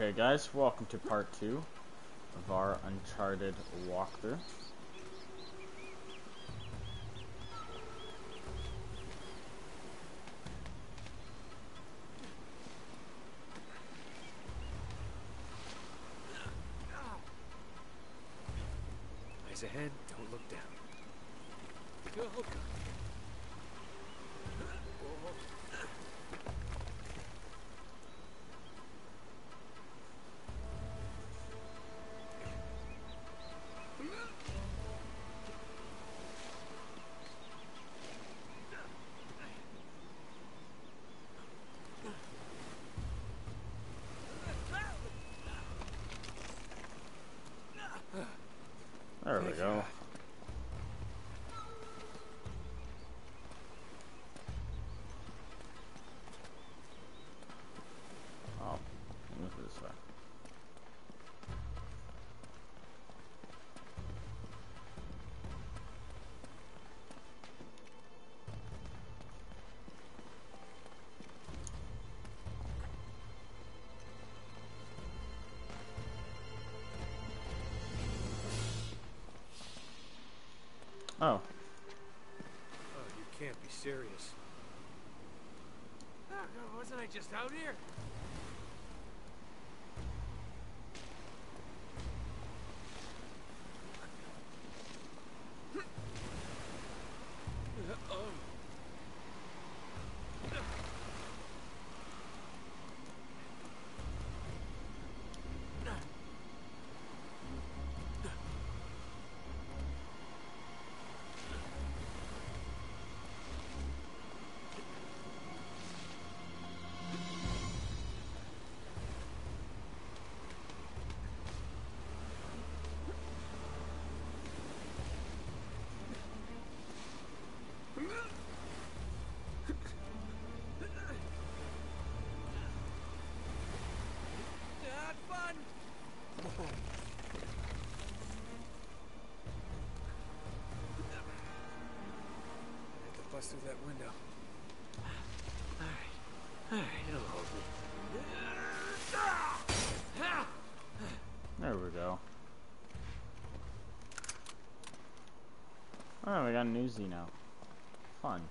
Okay, guys, welcome to part two of our Uncharted walkthrough. Oh, Oh, you can't be serious. Oh, no, wasn't I just out here? I have to bust through that window. Alright. Alright, it'll hold me. there we go. Oh, we got an Uzi now. Fun.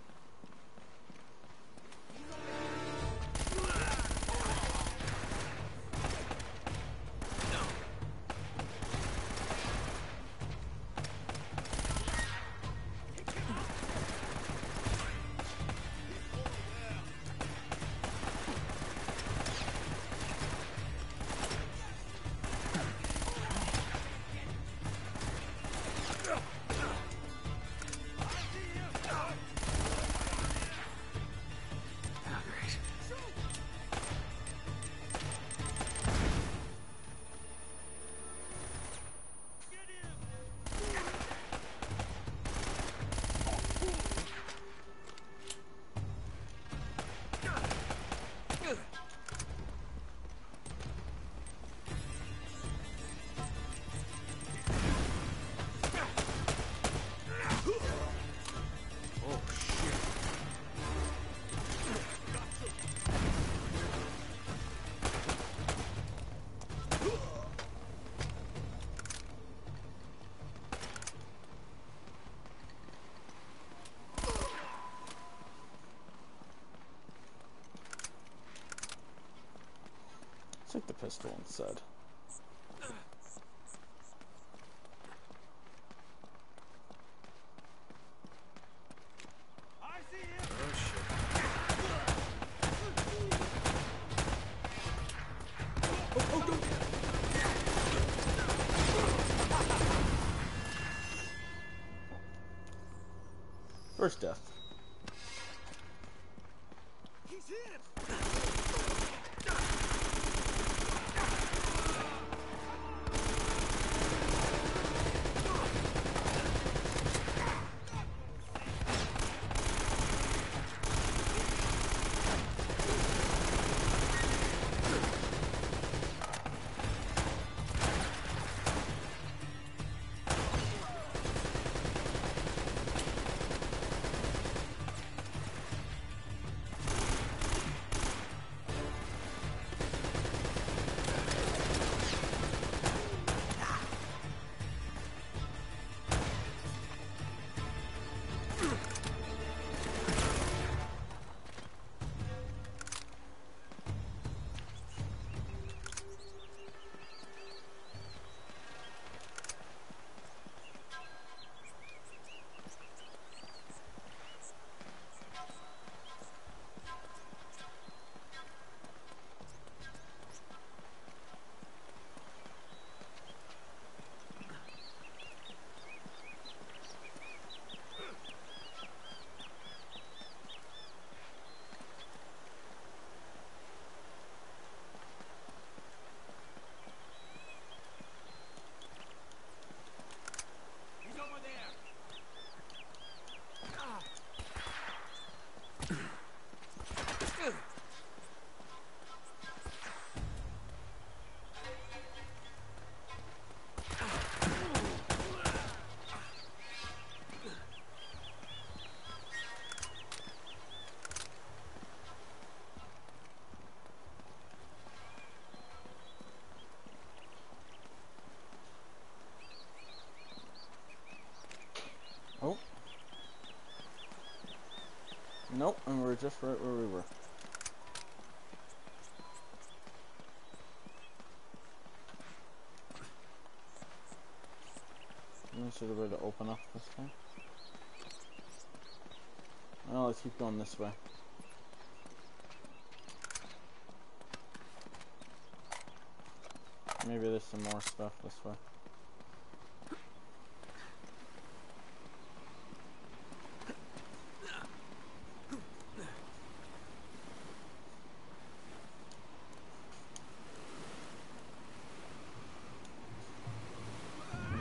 Take the pistol instead. Just right where we were. I should have been to open up this thing. Well, let's keep going this way. Maybe there's some more stuff this way.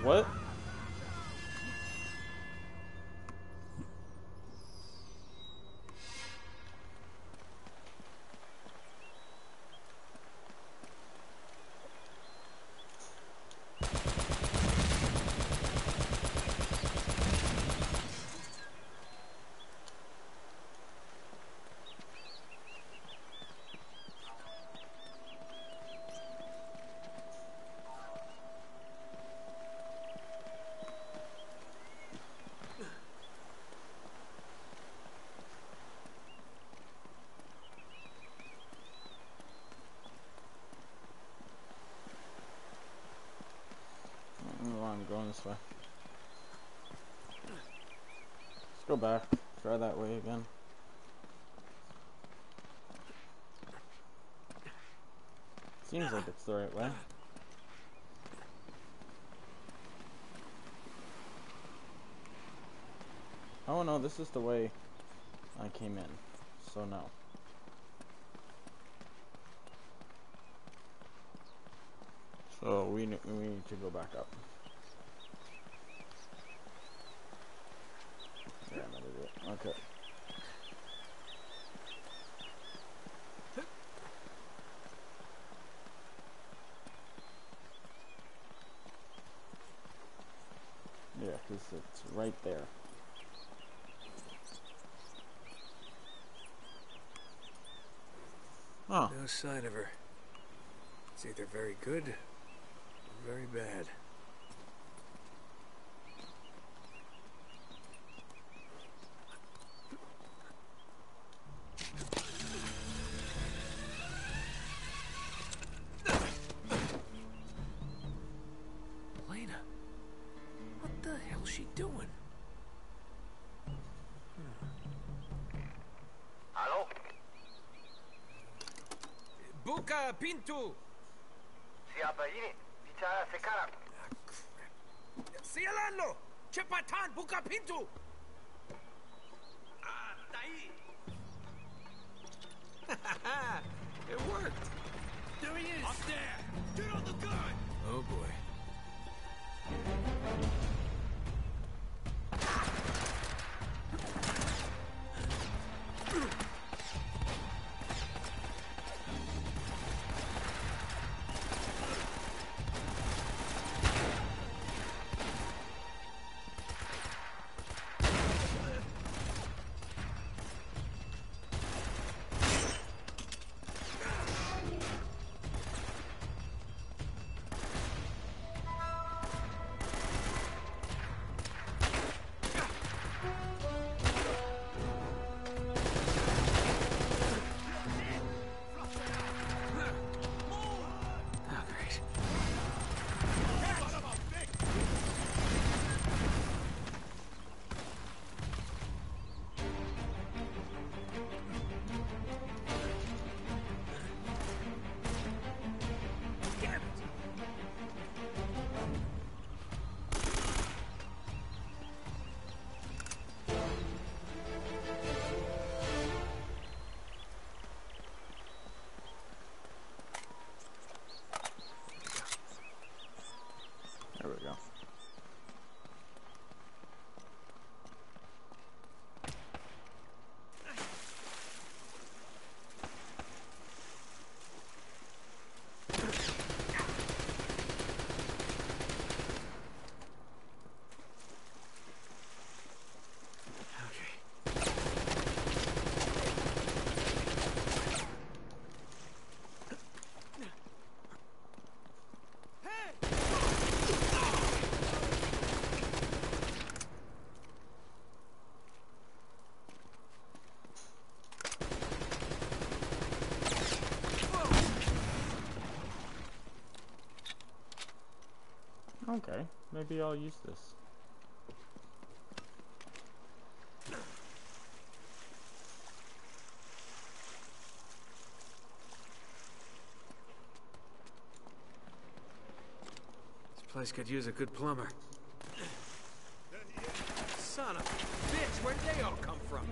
What? I don't know why I'm going this way. Let's go back. Try that way again. Seems like it's the right way. Oh no, this is the way I came in. So no. So we we need to go back up. Yeah, I'm gonna do it. Okay. Yeah, because it's right there. Oh, No sign of her. It's either very good or very bad. Buka Pintu! Siapa ini? Bicara. Ah, crap. Sialano! Cepatan, buka pintu! Ah, tai. it worked. There he is. Up there. Get on the gun. Oh boy. Okay, maybe I'll use this. This place could use a good plumber. Son of a bitch, where'd they all come from?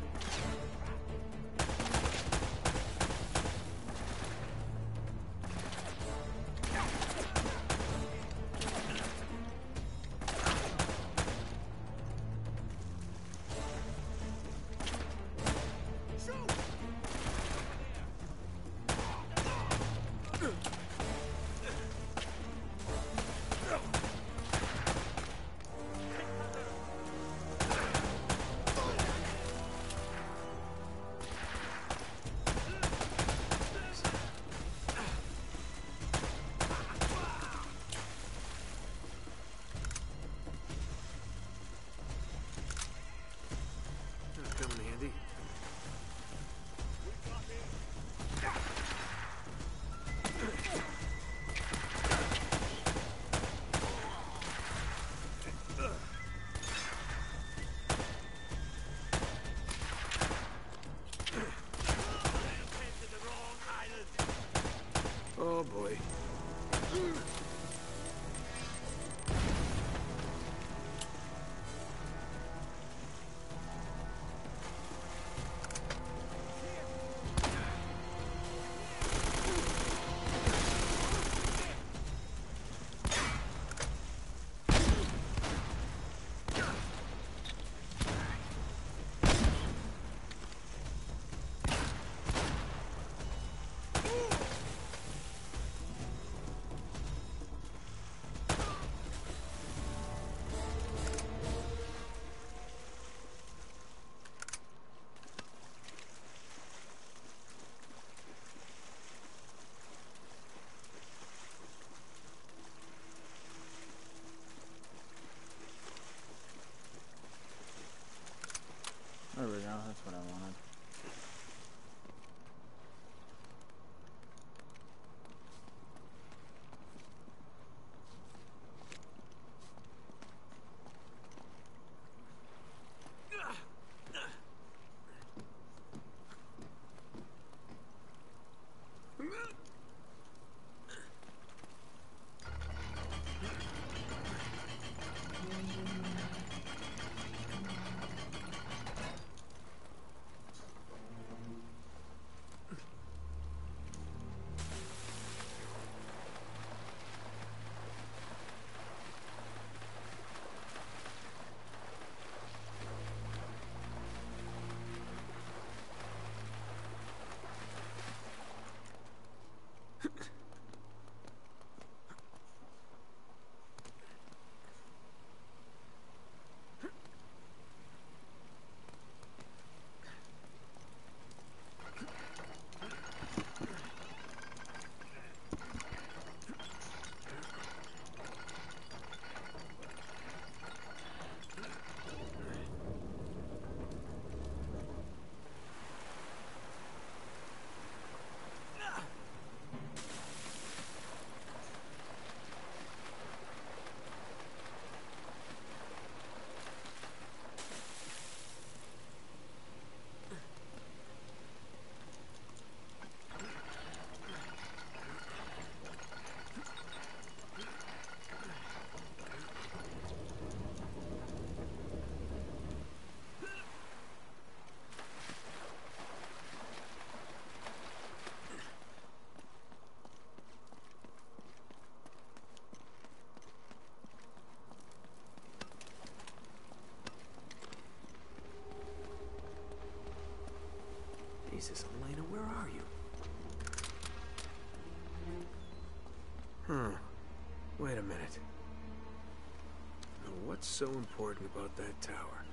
So important about that tower?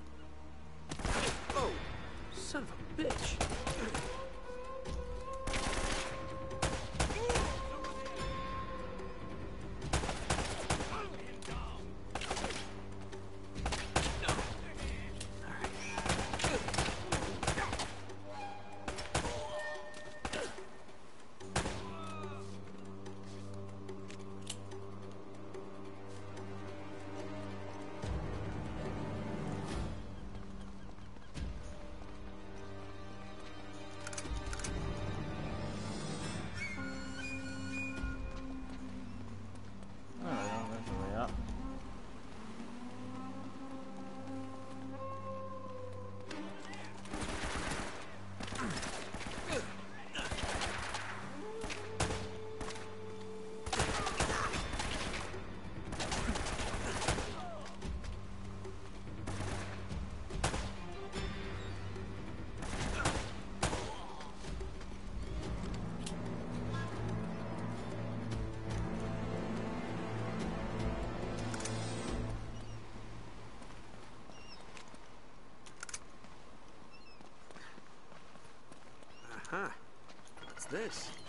Oh! Son of a bitch! This?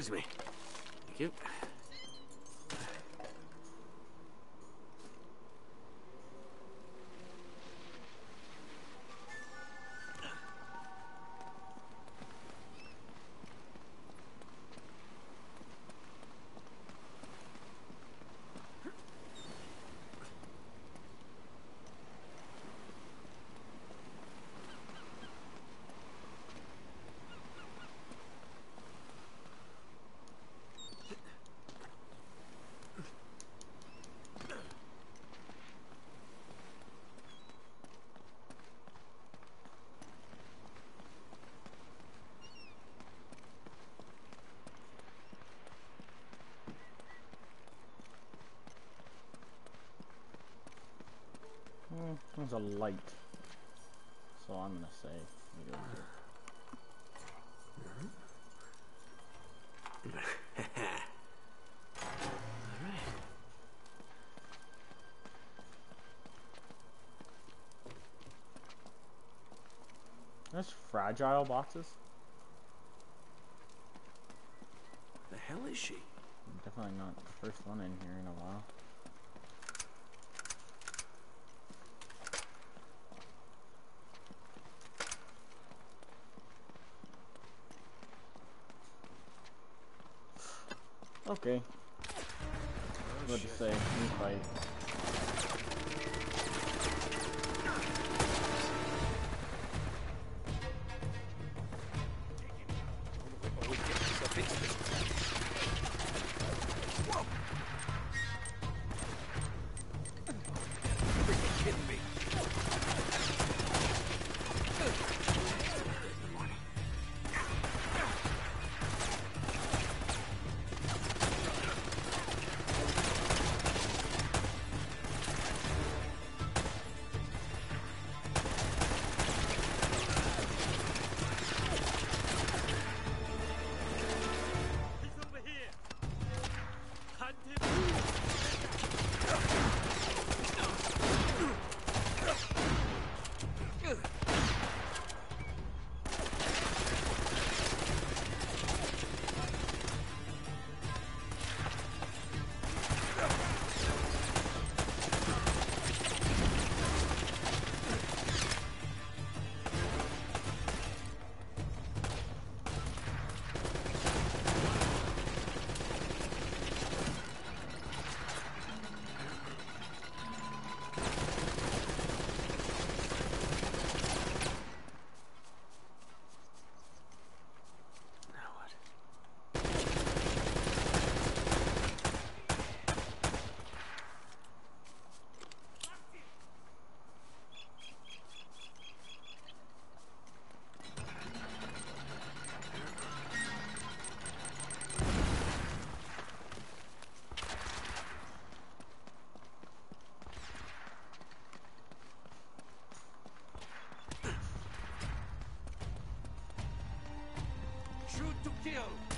Excuse me. Thank you. There's a light. So I'm gonna say we go here. There's fragile boxes. The hell is she? Definitely not the first one in here in a while. Okay, Oh, what to say? New fight. killed.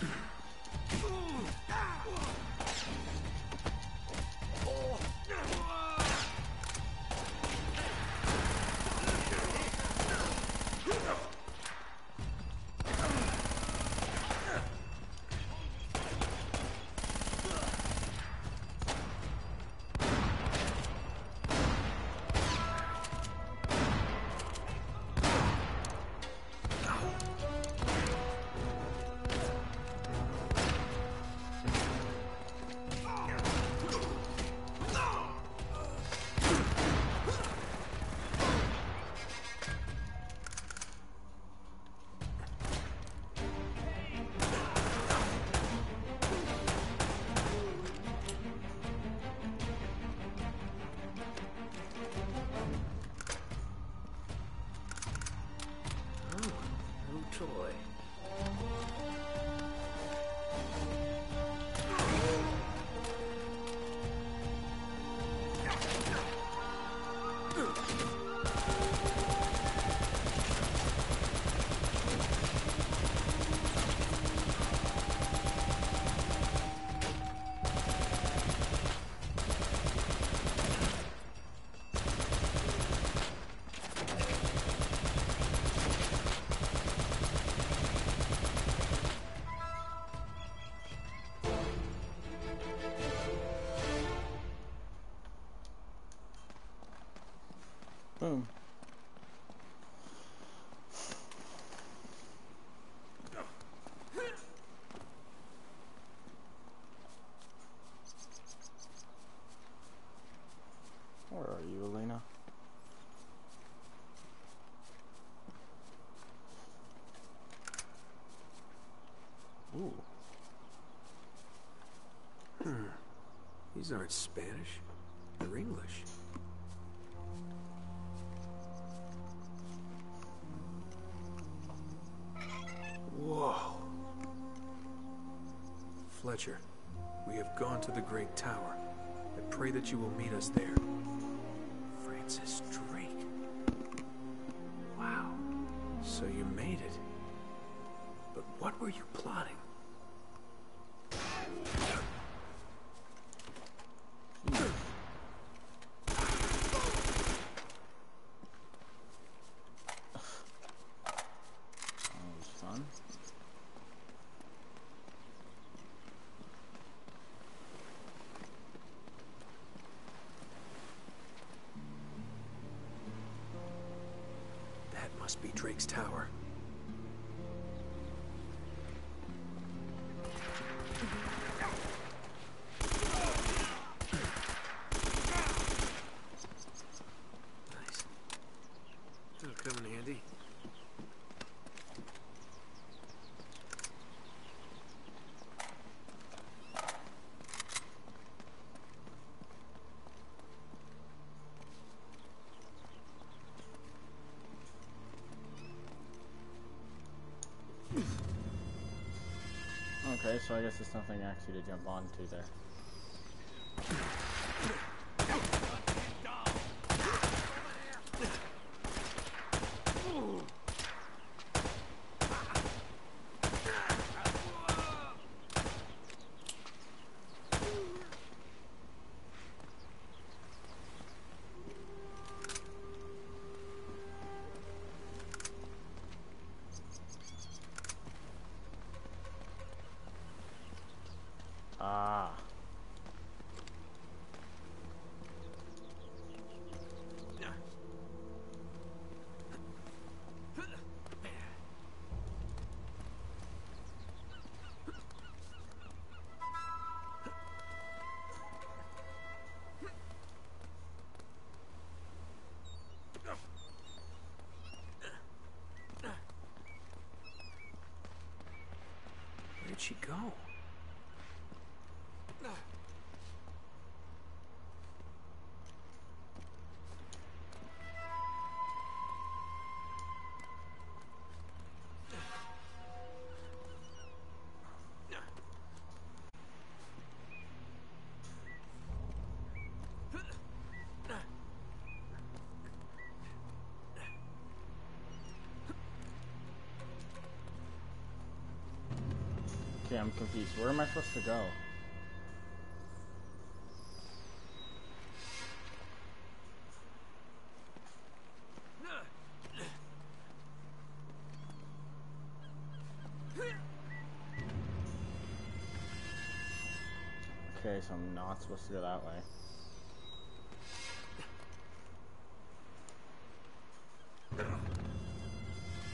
These aren't Spanish. They're English. Whoa. Fletcher, we have gone to the Great Tower. I pray that you will meet us there. So I guess there's nothing actually to jump onto there. Okay, I'm confused. Where am I supposed to go? Okay, so I'm not supposed to go that way.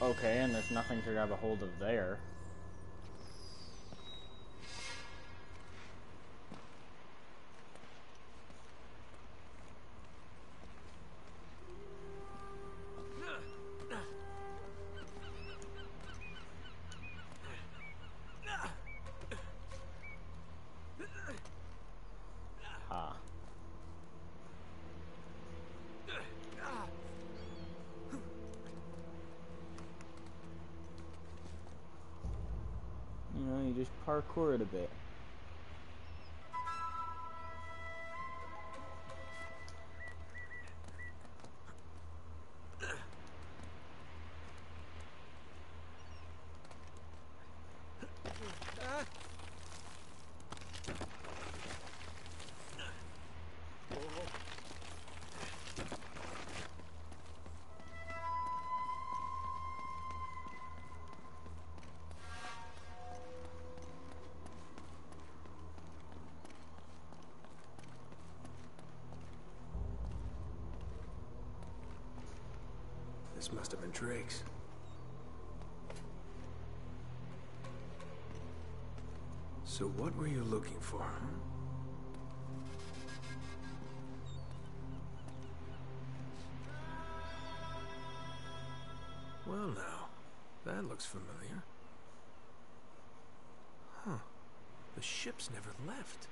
Okay, and there's nothing to grab a hold of there. Must have been Drake's. So what were you looking for? Well now, that looks familiar. Huh. The ship's never left.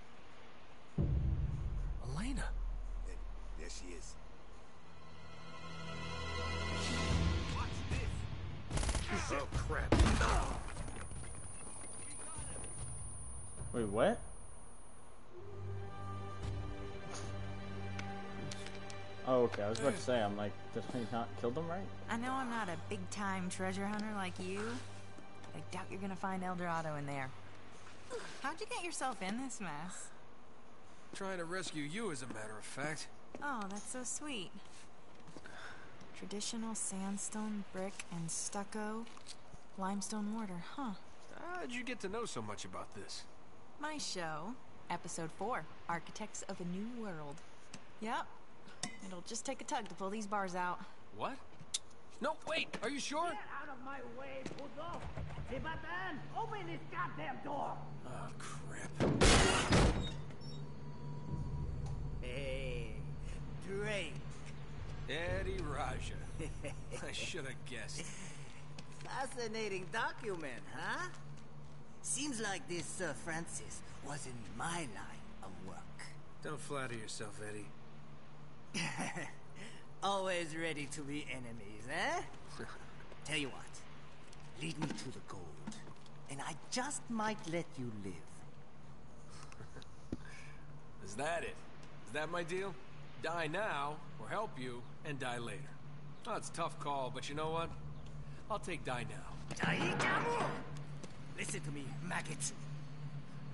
Wait, what? Oh, okay. I was about to say, I'm like, did I not kill them right? I know I'm not a big time treasure hunter like you, but I doubt you're gonna find El Dorado in there. How'd you get yourself in this mess? Trying to rescue you, as a matter of fact. Oh, that's so sweet. Traditional sandstone, brick, and stucco. Limestone mortar, huh? How'd you get to know so much about this? My show, episode 4, Architects of a New World. Yep. It'll just take a tug to pull these bars out. What? No, wait, are you sure? Get out of my way, puto! Sebastian, open this goddamn door! Oh, crap. Hey, Drake. Eddie Raja. I should have guessed. Fascinating document, huh? Seems like this Sir Francis was in my line of work. Don't flatter yourself, Eddie. Always ready to be enemies, eh? Tell you what, lead me to the gold, and I just might let you live. Is that it? Is that my deal? Die now, or help you, and die later. Oh, it's a tough call, but you know what? I'll take die now. Listen to me, maggot.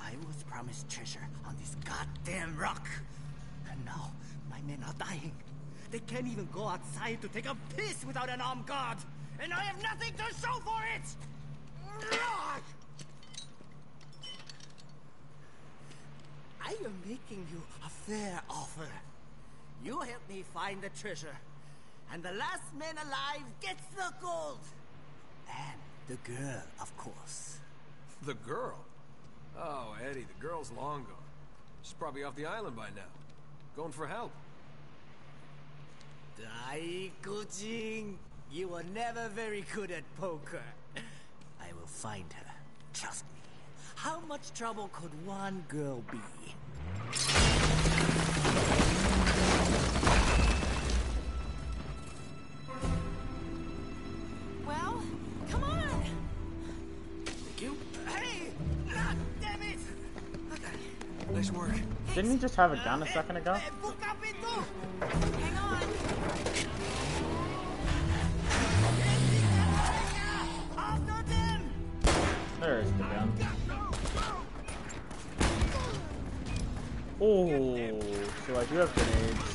I was promised treasure on this goddamn rock. And now, my men are dying. They can't even go outside to take a piss without an armed guard. And I have nothing to show for it! I am making you a fair offer. You help me find the treasure, and the last man alive gets the gold. And the girl, of course. The girl? Oh, Eddie, the girl's long gone. She's probably off the island by now. Going for help. Daikujin, you were never very good at poker. I will find her. Trust me. How much trouble could one girl be? Didn't he just have a gun a second ago? Buka pintu! Hang on! After them! There is the gun. Oh, so I do have grenades.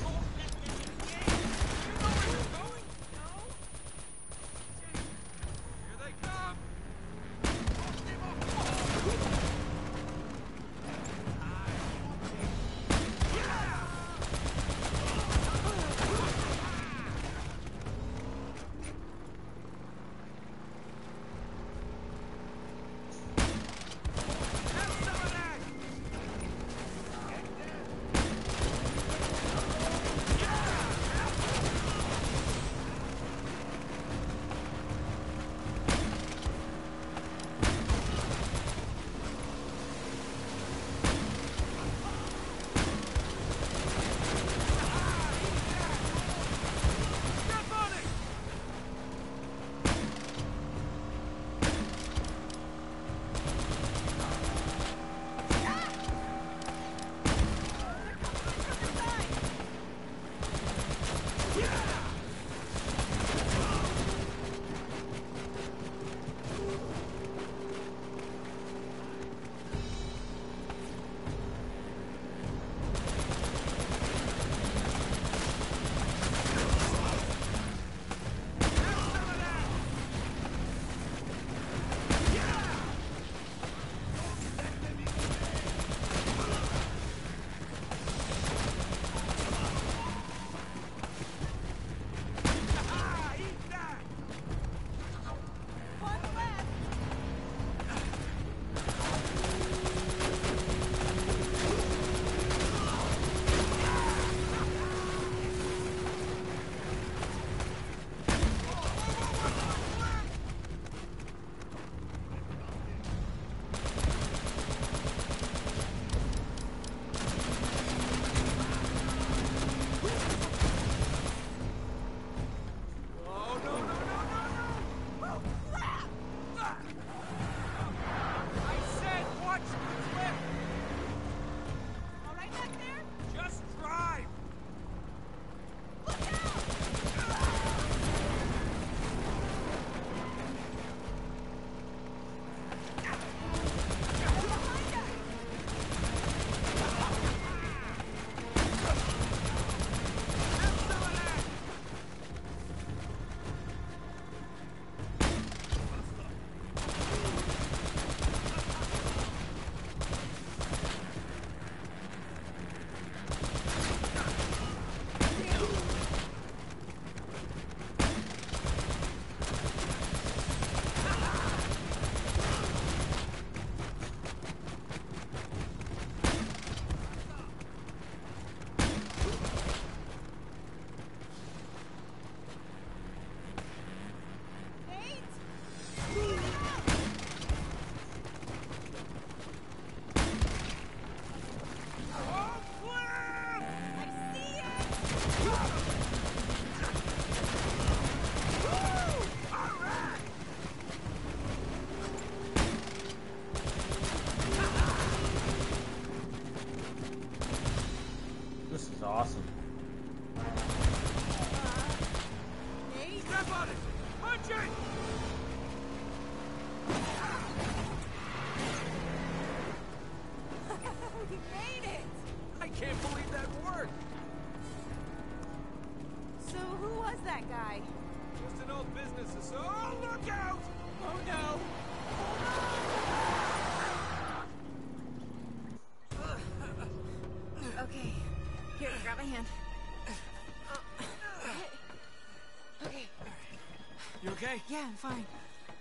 Okay? Yeah, I'm fine.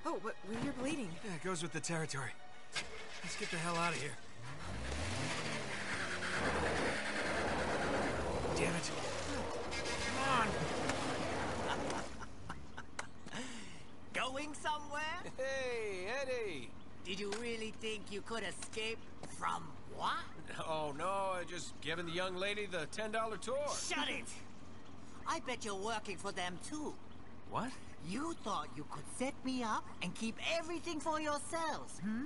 Oh, but you're bleeding. Yeah, it goes with the territory. Let's get the hell out of here. Damn it. Come on. Going somewhere? Hey, Eddie. Did you really think you could escape from what? Oh, no, I just giving the young lady the $10 tour. Shut it! I bet you're working for them too. What? You thought you could set me up and keep everything for yourselves, hmm?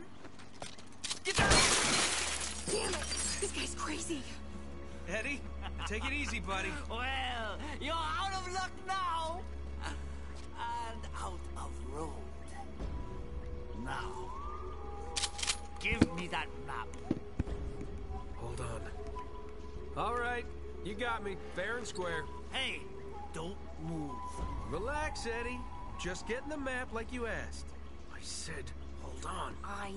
Damn it! This guy's crazy. Eddie, take it easy, buddy. Well, you're out of luck now! And out of road. Now, give me that map. Hold on. All right, you got me, fair and square. Hey, don't move. Relax, Eddie. Just getting the map like you asked. I said, hold on. I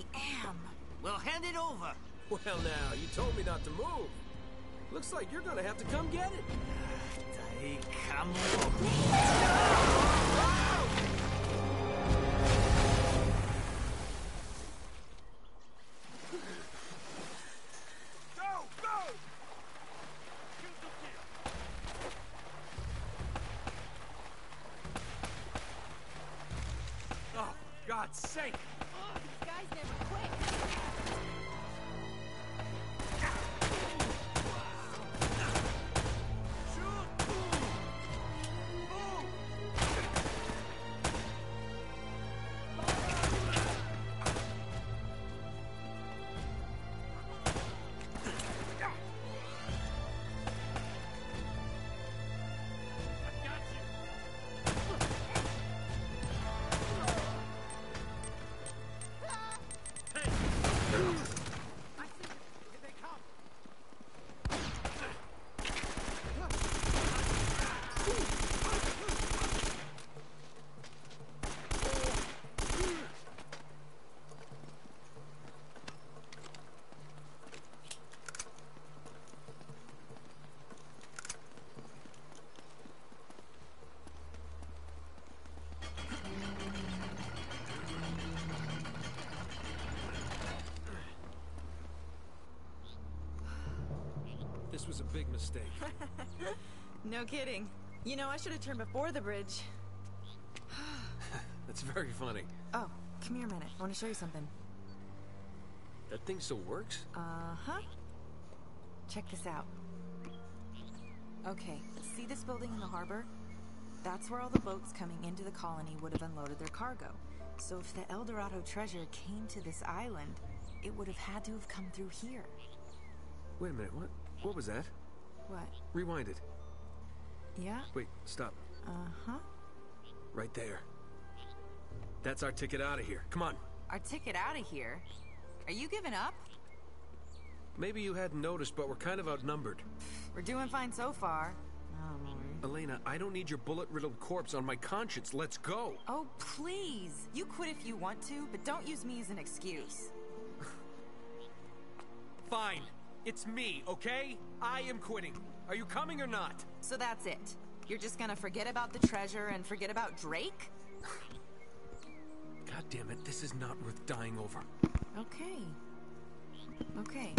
am. Well, hand it over. Well, now, you told me not to move. Looks like you're gonna have to come get it. Hey, come This was a big mistake. No kidding. You know, I should have turned before the bridge. That's very funny. Oh, come here a minute. I want to show you something. That thing still works? Uh-huh. Check this out. Okay, see this building in the harbor? That's where all the boats coming into the colony would have unloaded their cargo. So if the El Dorado treasure came to this island, it would have had to have come through here. Wait a minute, what? What was that? What? Rewind it. Yeah? Wait, stop. Uh-huh. Right there. That's our ticket out of here. Come on. Our ticket out of here? Are you giving up? Maybe you hadn't noticed, but we're kind of outnumbered. We're doing fine so far. Oh. Elena, I don't need your bullet-riddled corpse on my conscience. Let's go. Oh, please. You quit if you want to, but don't use me as an excuse. Fine. It's me, okay? I am quitting. Are you coming or not? So that's it. You're just gonna forget about the treasure and forget about Drake? God damn it, this is not worth dying over. Okay. Okay.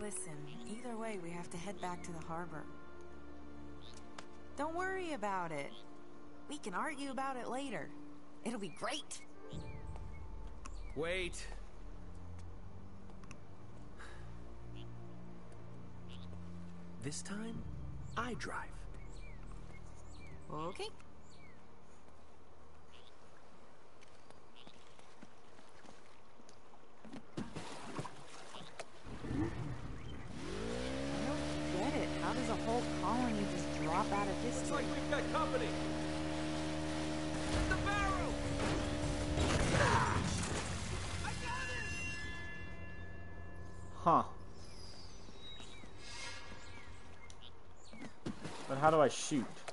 Listen, either way, we have to head back to the harbor. Don't worry about it. We can argue about it later. It'll be great. Wait. This time, I drive. Okay. How do I shoot?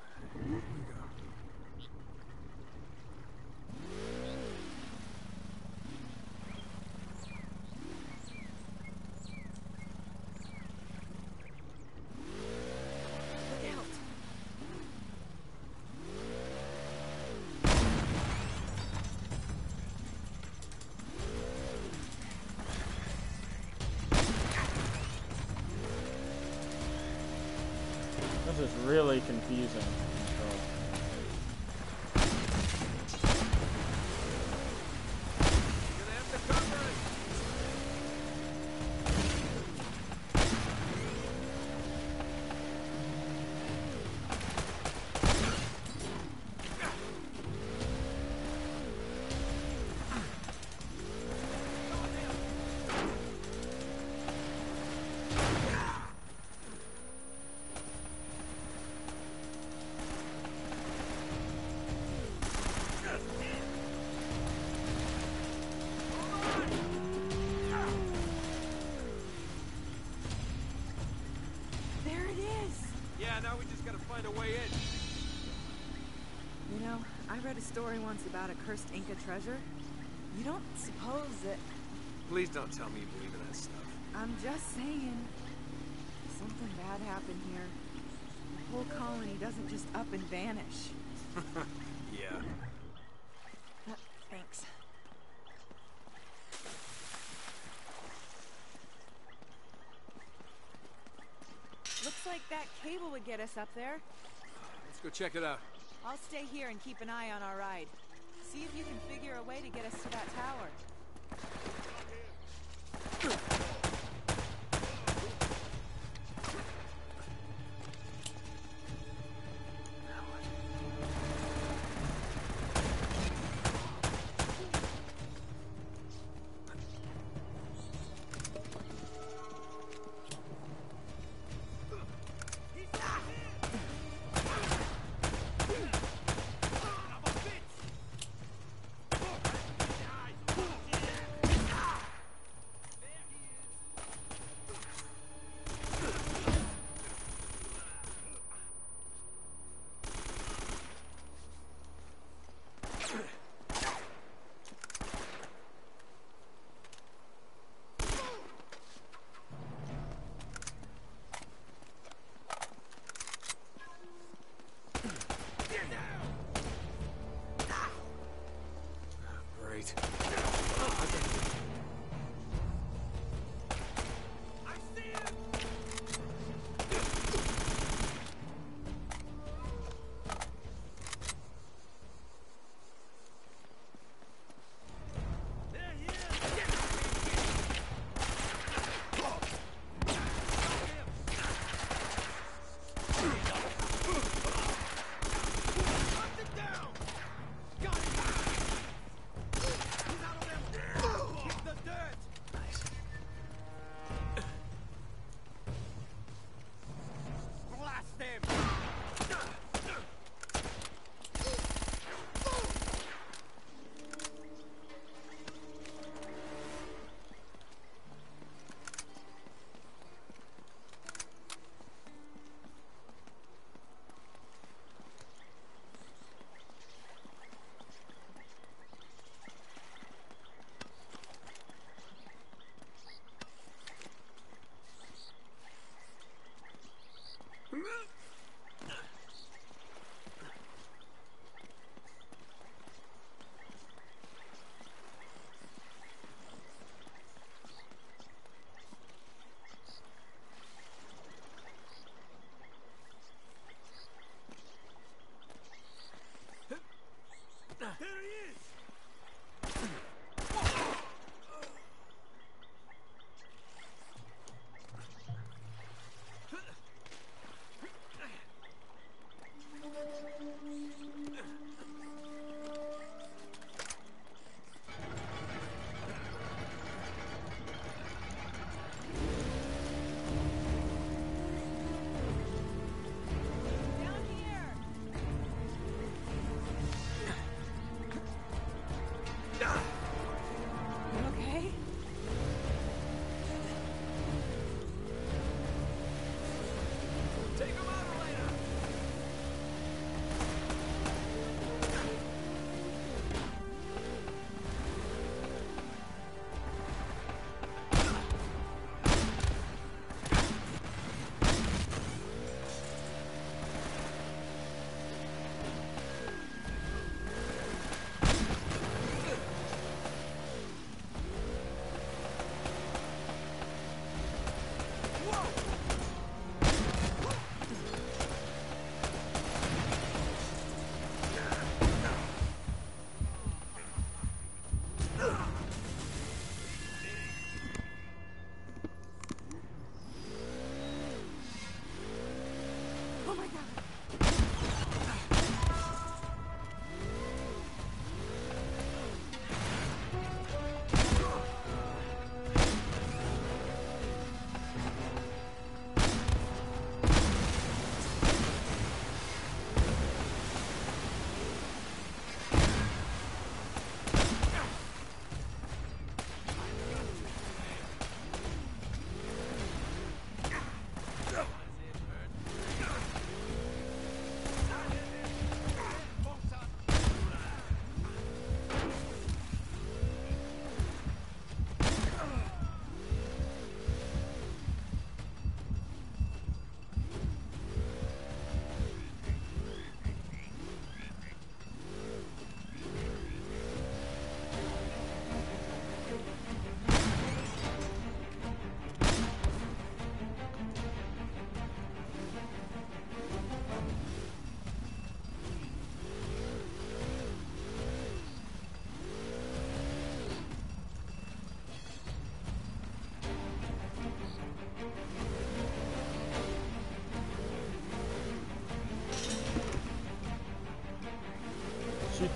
Read a story once about a cursed Inca treasure. You don't suppose that. Please don't tell me you believe in that stuff. I'm just saying. Something bad happened here. The whole colony doesn't just up and vanish. Yeah. Uh, thanks. Looks like that cable would get us up there. Let's go check it out. Stay here and keep an eye on our ride. See if you can figure a way to get us to that tower.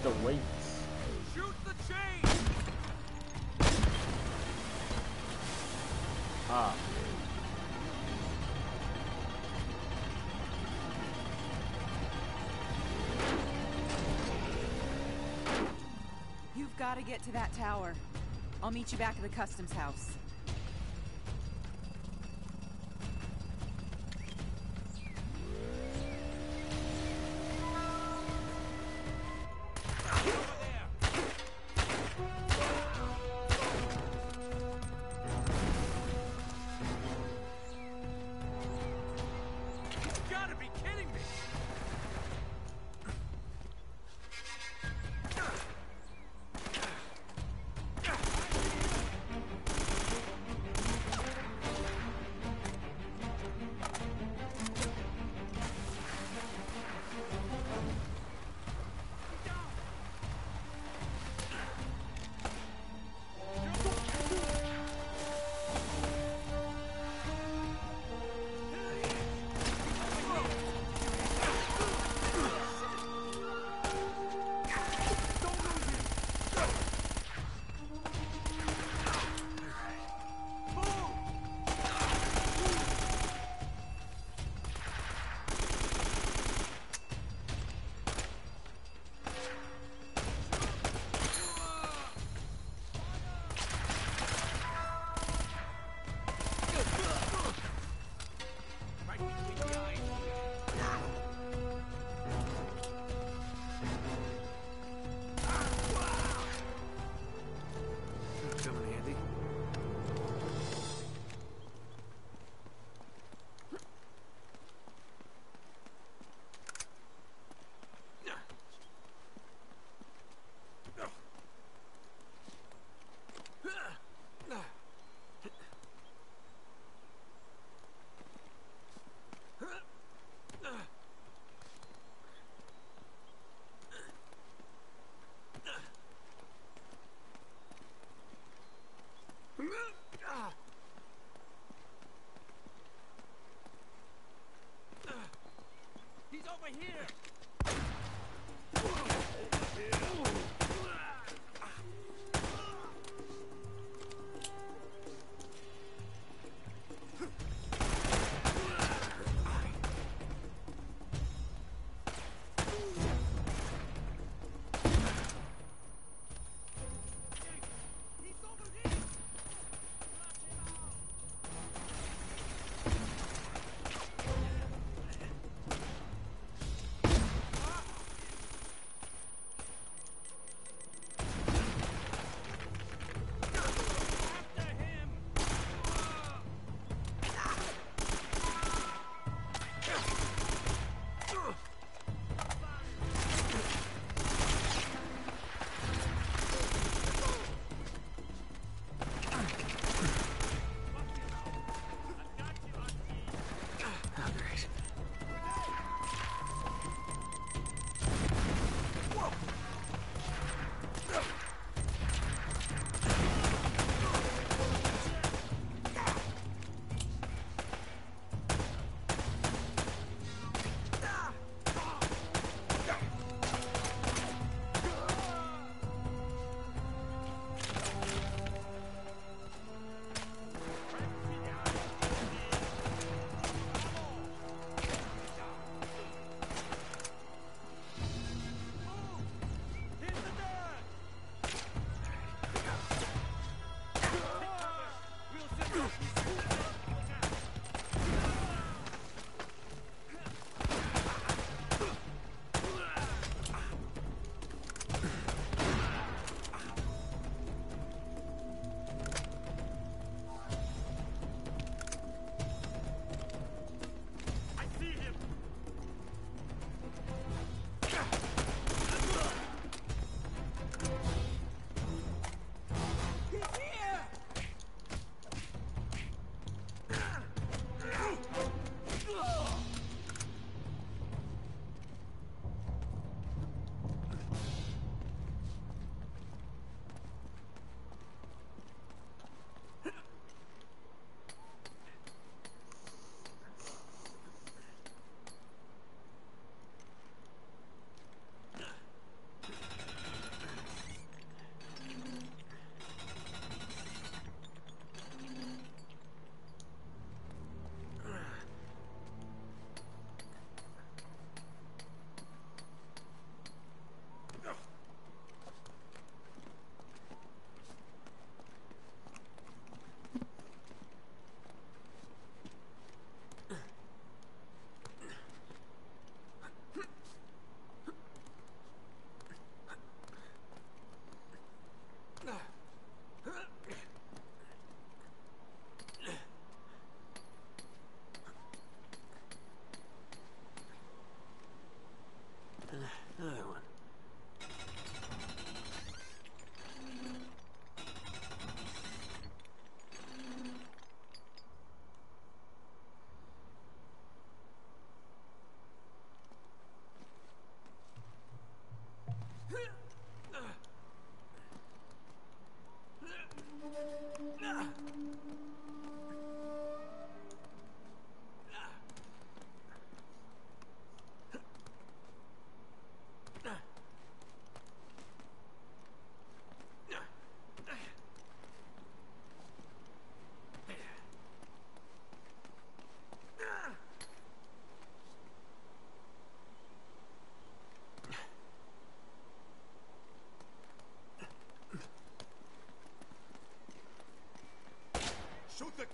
The weights. Shoot the chain! Ah. You've got to get to that tower. I'll meet you back at the customs house.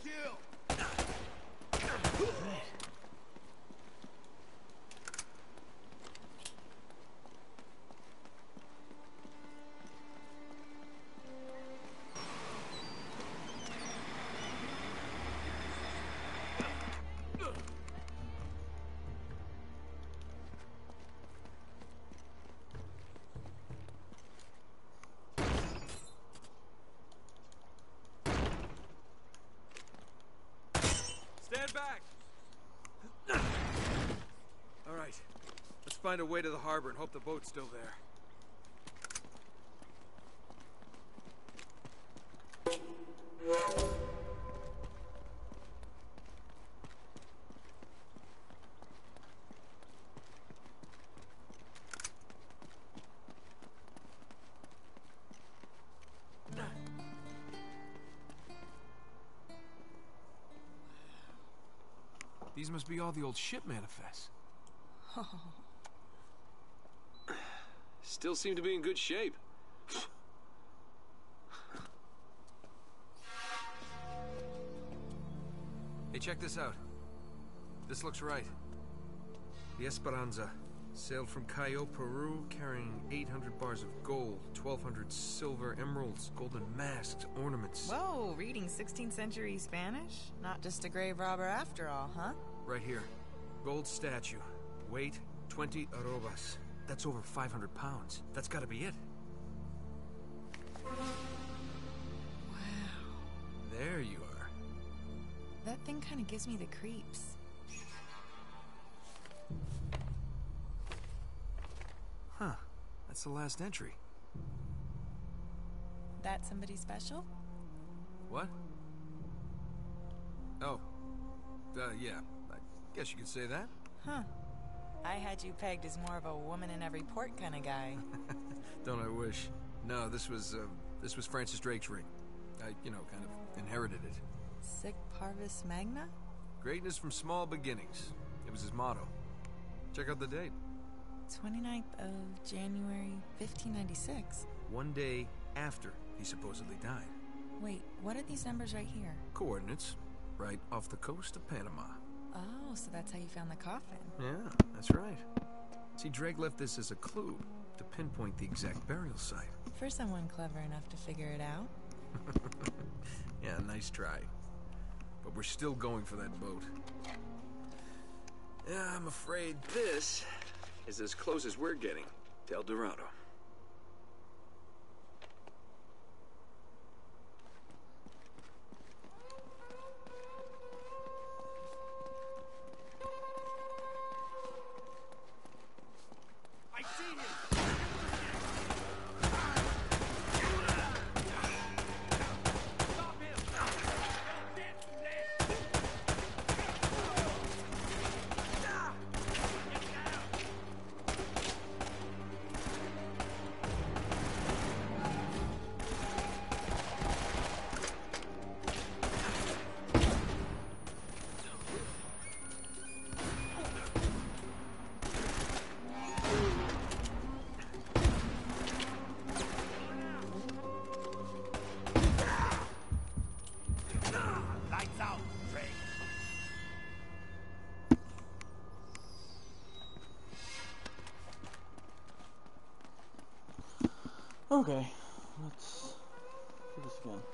Kill! Find a way to the harbor and hope the boat's still there. These must be all the old ship manifests. Still seem to be in good shape. hey, check this out. This looks right. The Esperanza sailed from Callao, Peru, carrying 800 bars of gold, 1,200 silver emeralds, golden masks, ornaments. Whoa, reading 16th century Spanish? Not just a grave robber after all, huh? Right here. Gold statue. Weight 20 arrobas. That's over 500 pounds. That's gotta be it. Wow. There you are. That thing kind of gives me the creeps. Huh. That's the last entry. That somebody special? What? Oh. Uh, yeah. I guess you could say that. Huh. I had you pegged as more of a woman in every port kind of guy. Don't I wish? No, this was, uh, this was Francis Drake's ring. I, you know, kind of inherited it. Sic Parvis Magna? Greatness from small beginnings. It was his motto. Check out the date. 29th of January, 1596. One day after he supposedly died. Wait, what are these numbers right here? Coordinates. Right off the coast of Panama. Oh, so that's how you found the coffin. Yeah, that's right. See, Drake left this as a clue to pinpoint the exact burial site. For someone clever enough to figure it out. Yeah, nice try. But we're still going for that boat. Yeah, I'm afraid this is as close as we're getting to El Dorado. Okay, let's do this again.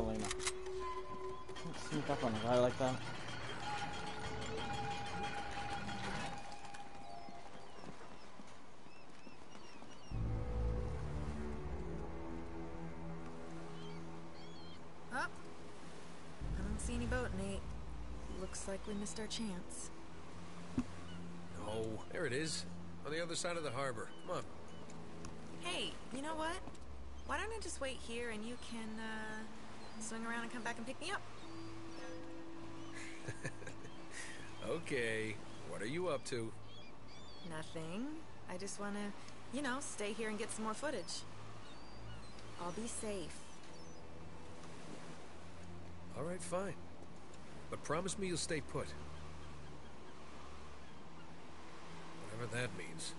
Elena. Don't sneak up on a guy like that. Oh. I don't see any boat, Nate. Looks like we missed our chance. No, there it is. On the other side of the harbor. Come on. Hey, you know what? Why don't I just wait here and you can, uh, swing around and come back and pick me up? Okay. What are you up to? Nothing. I just want to, you know, stay here and get some more footage. I'll be safe. All right, fine. But promise me you'll stay put. Whatever that means.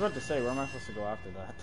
Was about to say, where am I supposed to go after that?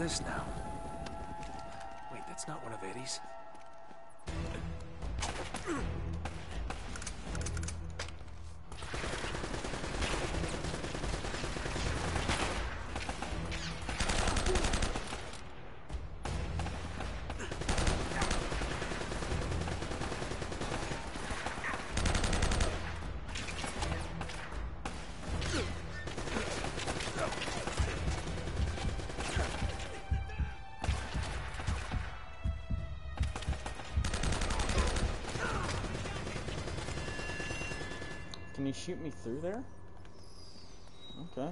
This now? You shoot me through there? Okay.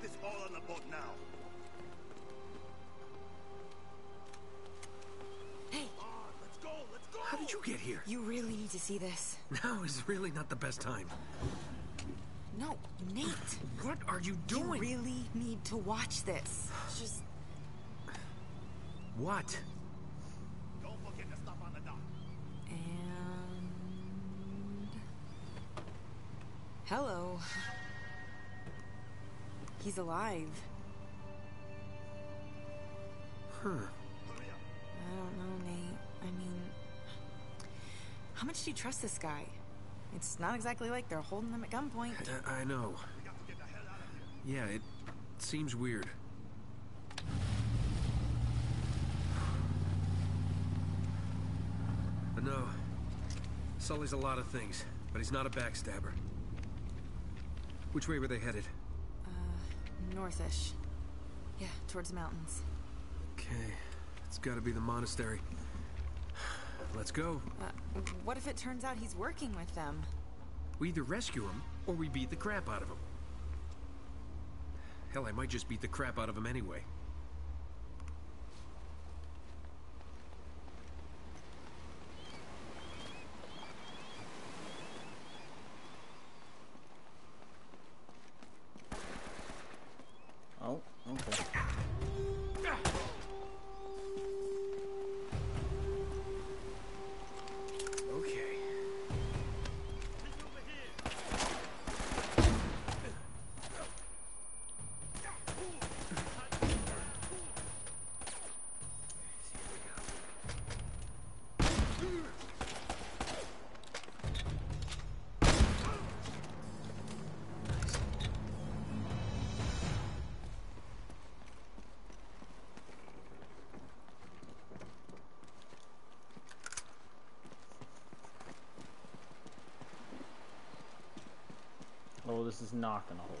Get this all on the boat now. Hey, Come on, let's go, let's go! How did you get here? you really need to see this. Now is really not the best time. No, Nate. What are you doing? You really need to watch this. Just What? Alive. Huh. I don't know, Nate. I mean, how much do you trust this guy? It's not exactly like they're holding them at gunpoint. I, I know. We got to get the hell out of here. Yeah, it seems weird. But no, Sully's a lot of things, but he's not a backstabber. Which way were they headed? Northish. Yeah, towards the mountains. Okay, it's gotta be the monastery. Let's go. Uh, what if it turns out he's working with them? We either rescue him, or we beat the crap out of him. Hell, I might just beat the crap out of him anyway. Is not gonna hold.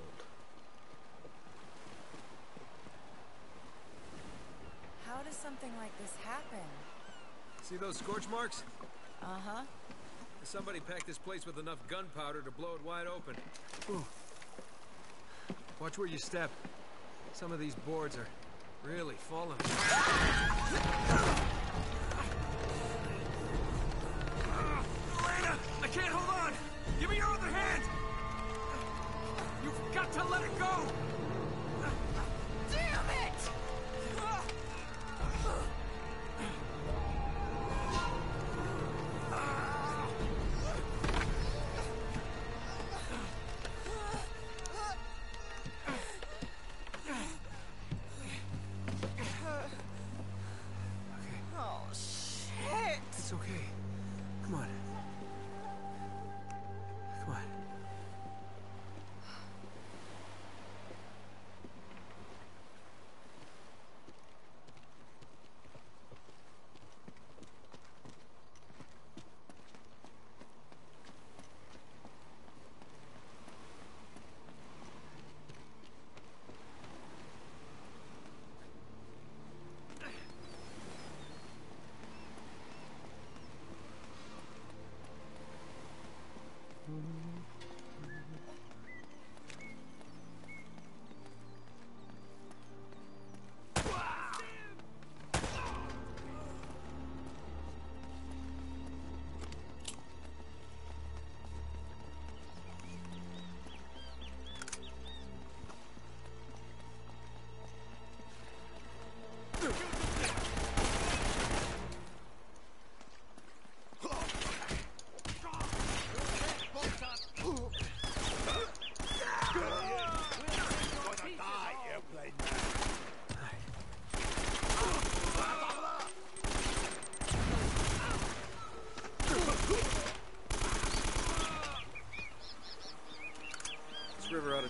How does something like this happen? See those scorch marks? Uh huh. Somebody packed this place with enough gunpowder to blow it wide open. Ooh. Watch where you step. Some of these boards are really falling. Got to let it go!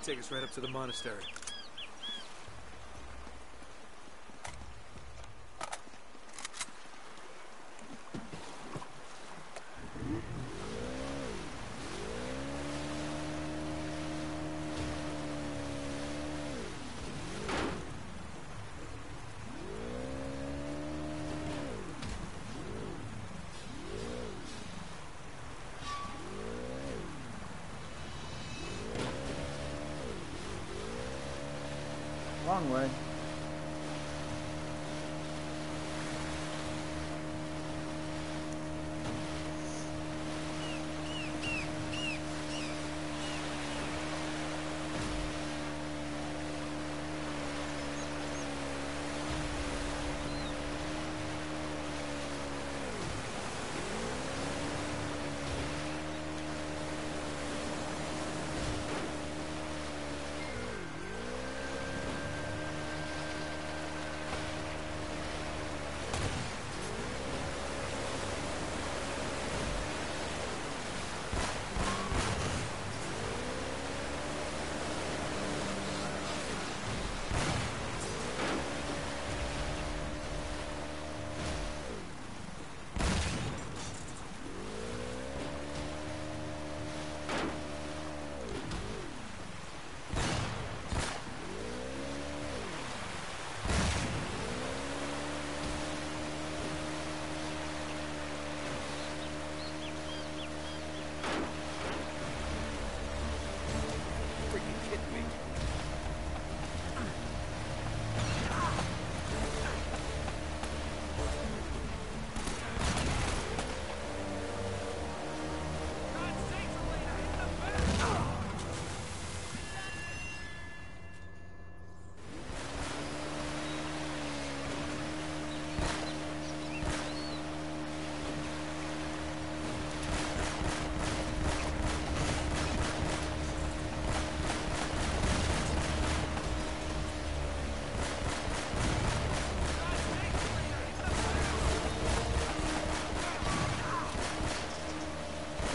Us right up to the monastery. Way.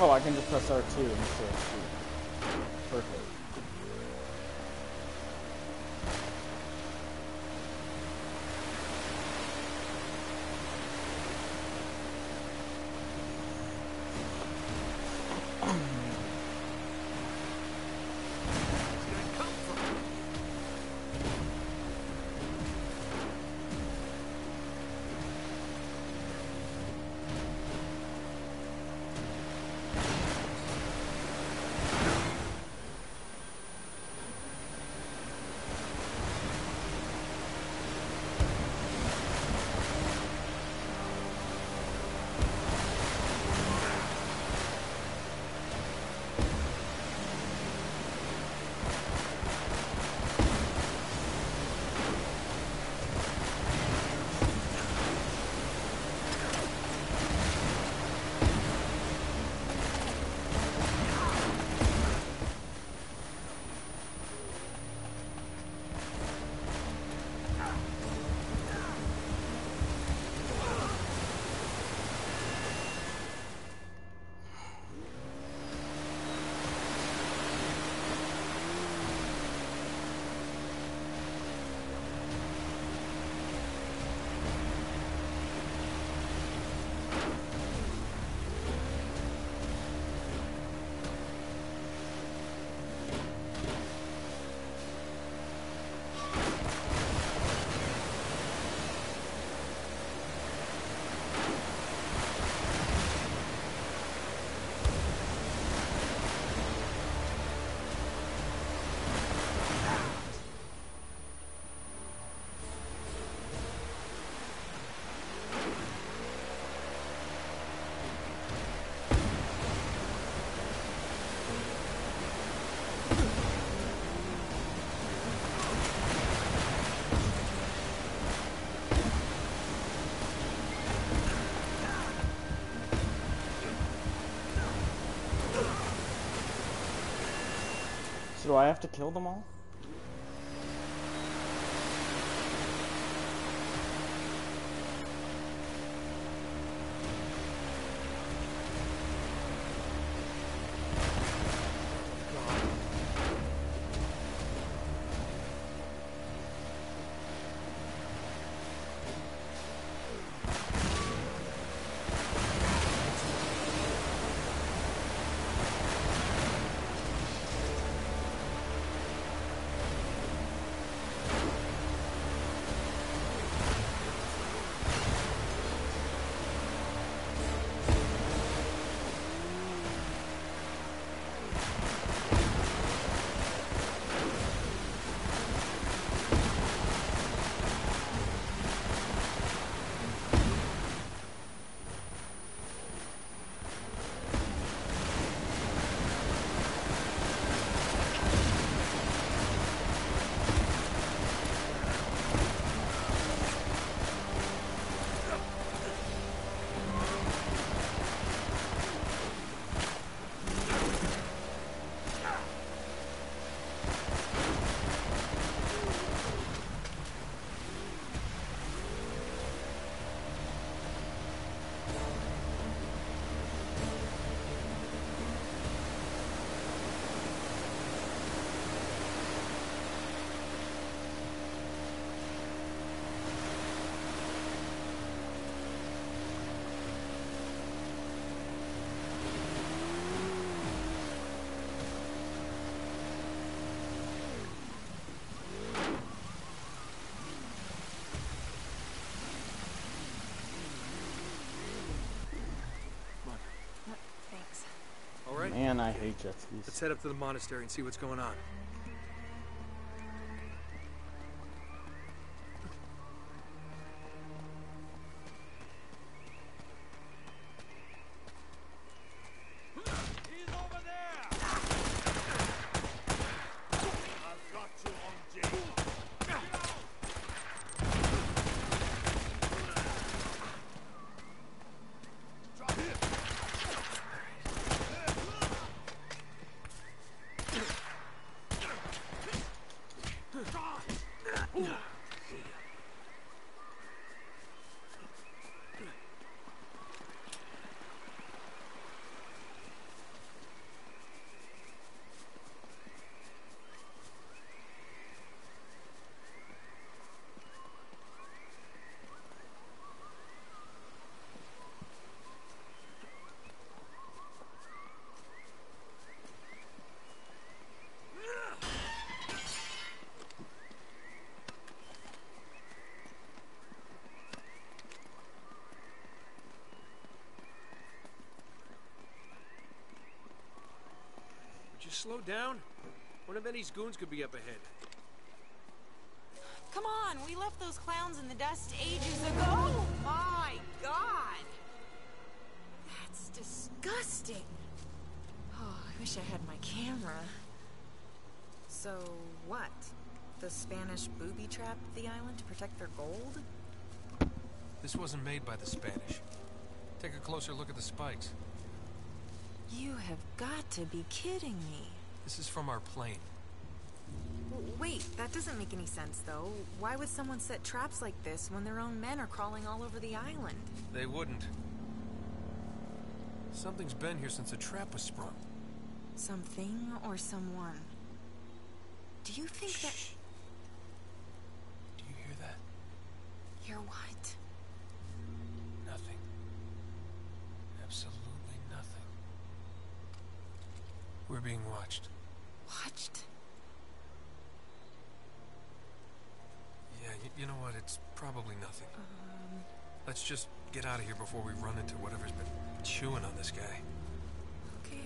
Oh, I can just press R2 instead of Do I have to kill them all? all right? Man, I hate jet skis. Let's head up to the monastery and see what's going on. Down? One of Eddie's goons could be up ahead. Come on, we left those clowns in the dust ages ago. Oh my god! That's disgusting. Oh, I wish I had my camera. So, what? The Spanish booby trapped the island to protect their gold? This wasn't made by the Spanish. Take a closer look at the spikes. You have got to be kidding me. This is from our plane. Wait, that doesn't make any sense, though. Why would someone set traps like this when their own men are crawling all over the island? They wouldn't. Something's been here since the trap was sprung. Something or someone? Do you think that. Shh. Do you hear that? Hear what? Nothing. Absolutely nothing. We're being watched. Watched? Yeah, y- you know what? It's probably nothing. Let's just get out of here before we run into whatever's been chewing on this guy. Okay.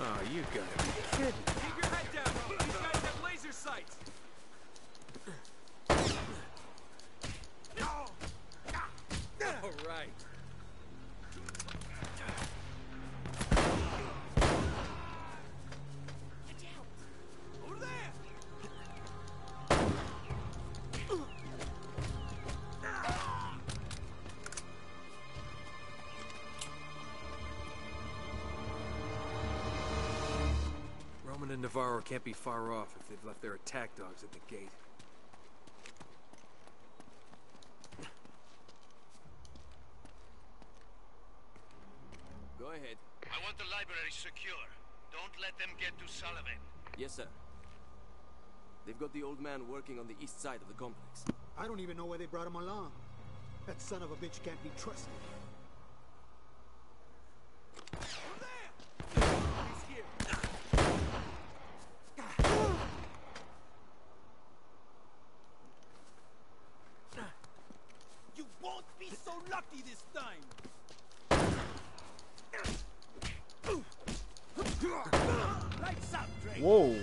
Oh, you gotta be kidding. Navarro can't be far off if they've left their attack dogs at the gate. Go ahead. I want the library secure. Don't let them get to Sullivan. Yes, sir. They've got the old man working on the east side of the complex. I don't even know why they brought him along. That son of a bitch can't be trusted. Over there! He's here. You won't be so lucky this time! Lights out, Drake! Whoa.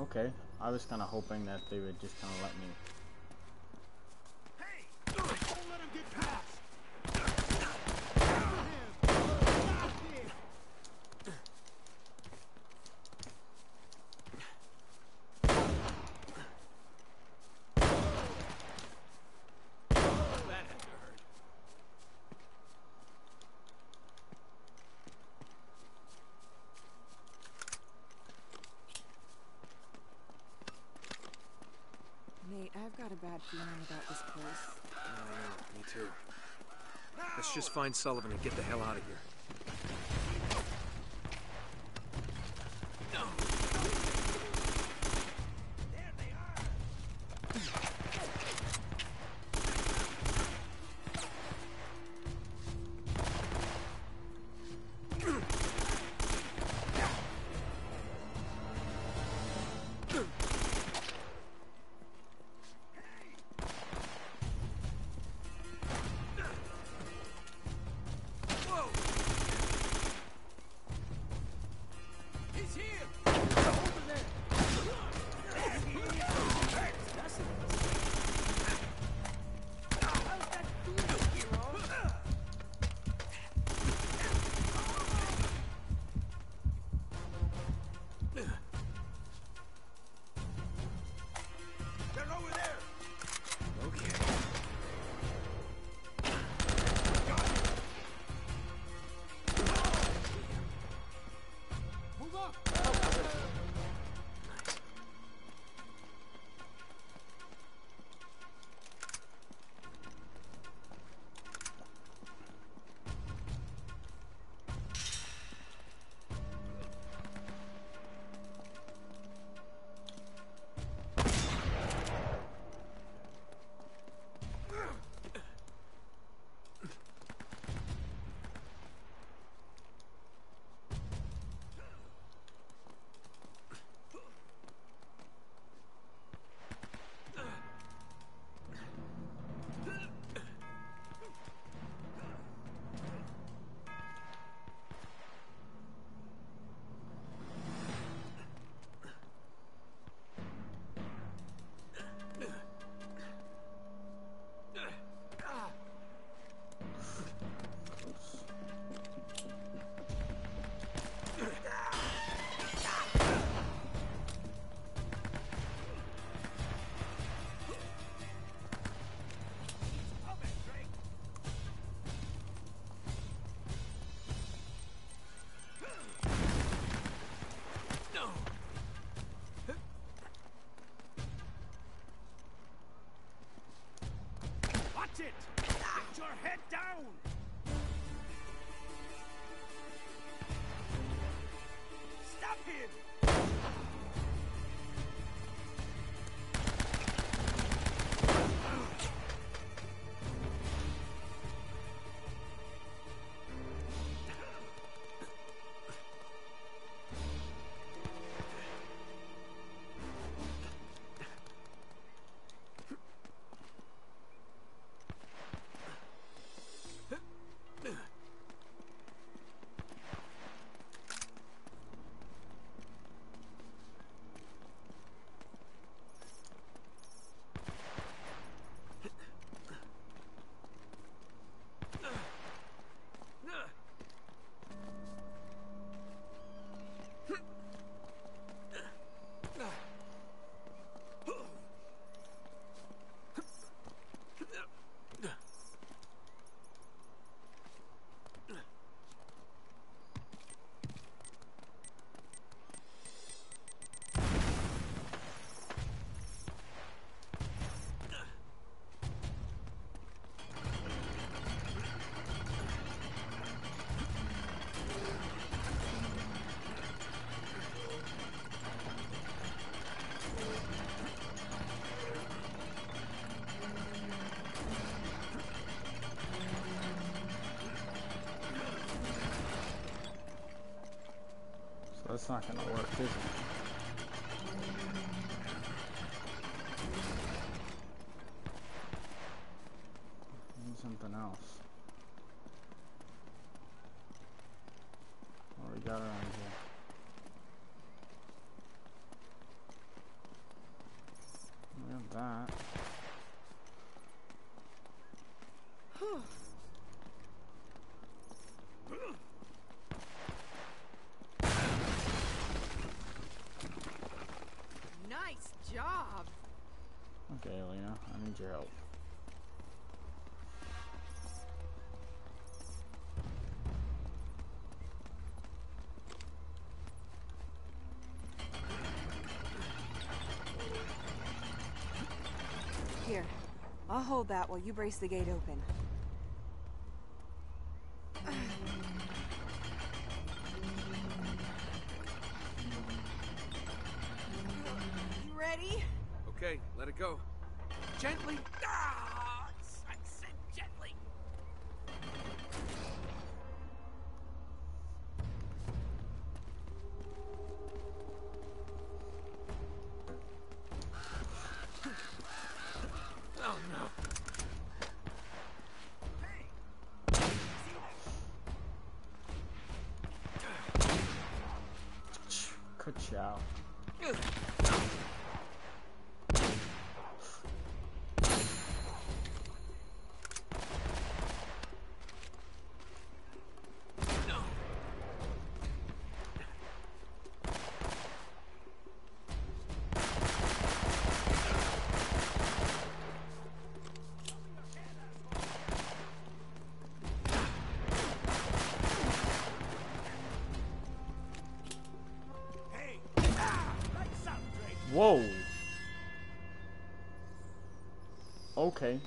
Okay, I was kind of hoping that they would just kind of let me. Hey! Don't let him get past! After him! Stop him! That had to hurt. Nate, I've got a bad feeling about this place. Oh, I know, me too. Let's just find Sullivan and get the hell out of here. her head down! That's not gonna work, is it? need your help. Here, I'll hold that while you brace the gate open. Whoa. Okay.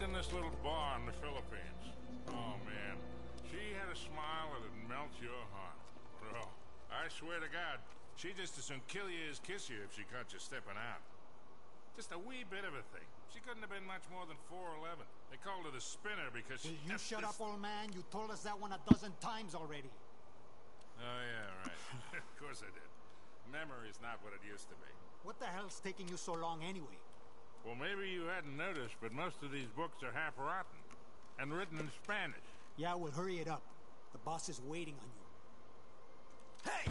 in this little bar in the Philippines. Oh, man. She had a smile that'd melt your heart. Bro, I swear to God, she'd just as soon kill you as kiss you if she caught you stepping out. Just a wee bit of a thing. She couldn't have been much more than 4'11". They called her the spinner because Will you shut up, old man? You told us that one a dozen times already. Oh, yeah, right. of course I did. Memory's not what it used to be. What the hell's taking you so long anyway? Well, maybe you hadn't noticed, but most of these books are half rotten. And written in Spanish. Yeah, well, hurry it up. The boss is waiting on you. Hey!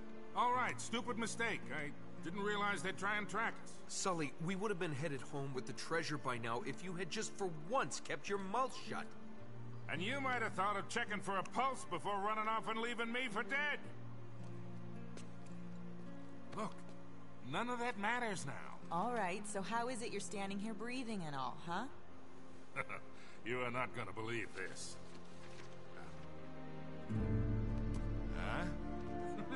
All right, stupid mistake. I didn't realize they'd try and track us. Sully, we would have been headed home with the treasure by now if you had just for once kept your mouth shut. And you might have thought of checking for a pulse before running off and leaving me for dead. Look, none of that matters now. All right, so how is it you're standing here breathing and all, huh? you are not gonna believe this.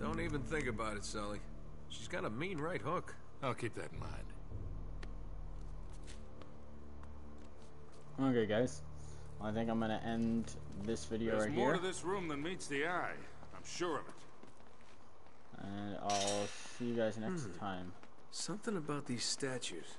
Don't even think about it, Sully. She's got a mean right hook. I'll keep that in mind. Okay, guys. I think I'm gonna end this video There's right more here, to this room than meets the eye. I'm sure of it. and I'll see you guys next hmm. time. Something about these statues.